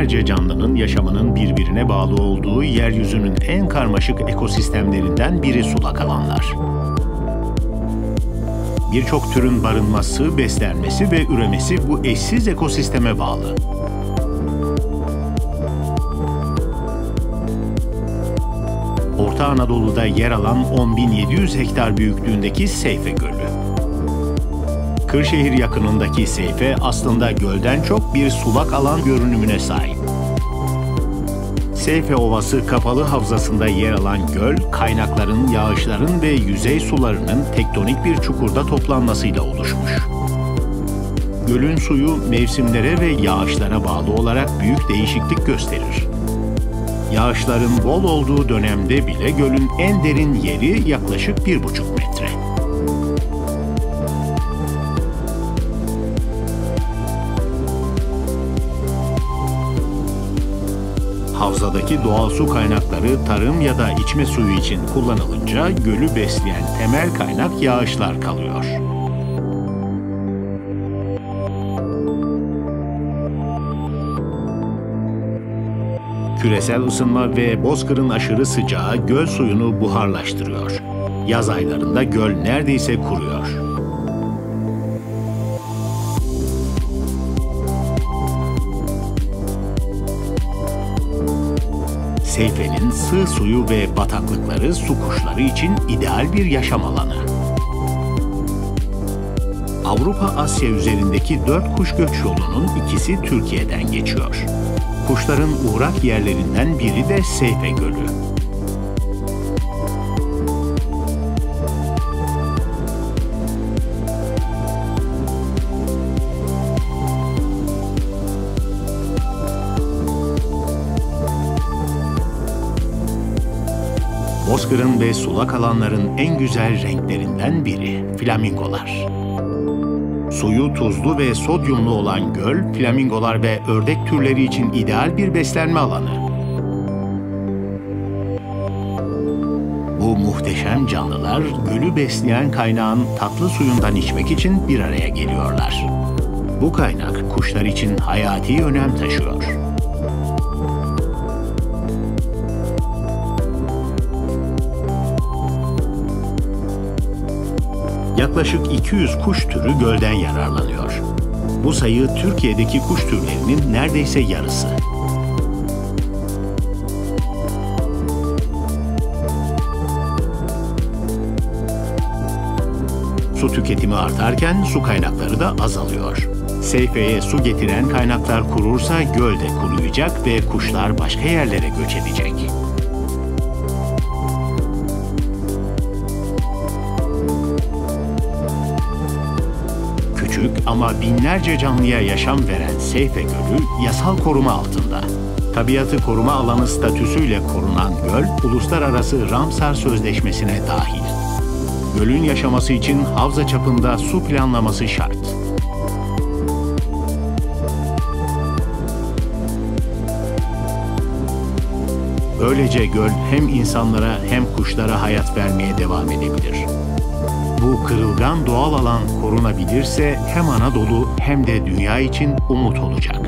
binlerce canlının yaşamının birbirine bağlı olduğu yeryüzünün en karmaşık ekosistemlerinden biri sulak alanlar. Birçok türün barınması, beslenmesi ve üremesi bu eşsiz ekosisteme bağlı. Orta Anadolu'da yer alan 10.700 hektar büyüklüğündeki Seyfe Gölü. Kırşehir yakınındaki Seyfe aslında gölden çok bir sulak alan görünümüne sahip. Seyfe Ovası kapalı havzasında yer alan göl, kaynakların, yağışların ve yüzey sularının tektonik bir çukurda toplanmasıyla oluşmuş. Gölün suyu mevsimlere ve yağışlara bağlı olarak büyük değişiklik gösterir. Yağışların bol olduğu dönemde bile gölün en derin yeri yaklaşık bir buçuk metre. Havzadaki doğal su kaynakları tarım ya da içme suyu için kullanılınca gölü besleyen temel kaynak yağışlar kalıyor. Küresel ısınma ve bozkırın aşırı sıcağı göl suyunu buharlaştırıyor. Yaz aylarında göl neredeyse kuruyor. Seyfe'nin sığ suyu ve bataklıkları su kuşları için ideal bir yaşam alanı. Avrupa-Asya üzerindeki dört kuş göç yolunun ikisi Türkiye'den geçiyor. Kuşların uğrak yerlerinden biri de Seyfe Gölü. Bozkır'ın ve sulak alanların en güzel renklerinden biri flamingolar. Suyu tuzlu ve sodyumlu olan göl, flamingolar ve ördek türleri için ideal bir beslenme alanı. Bu muhteşem canlılar gölü besleyen kaynağın tatlı suyundan içmek için bir araya geliyorlar. Bu kaynak kuşlar için hayati önem taşıyor. Yaklaşık 200 kuş türü gölden yararlanıyor. Bu sayı Türkiye'deki kuş türlerinin neredeyse yarısı. Su tüketimi artarken su kaynakları da azalıyor. Seyfe'ye su getiren kaynaklar kurursa göl de kuruyacak ve kuşlar başka yerlere göç edecek. Küçük ama binlerce canlıya yaşam veren Seyfe Gölü yasal koruma altında. Tabiatı koruma alanı statüsüyle korunan göl, uluslararası Ramsar Sözleşmesi'ne dahil. Gölün yaşaması için havza çapında su planlaması şart. Böylece göl hem insanlara hem kuşlara hayat vermeye devam edebilir. Bu kırılgan doğal alan korunabilirse hem Anadolu hem de dünya için umut olacak.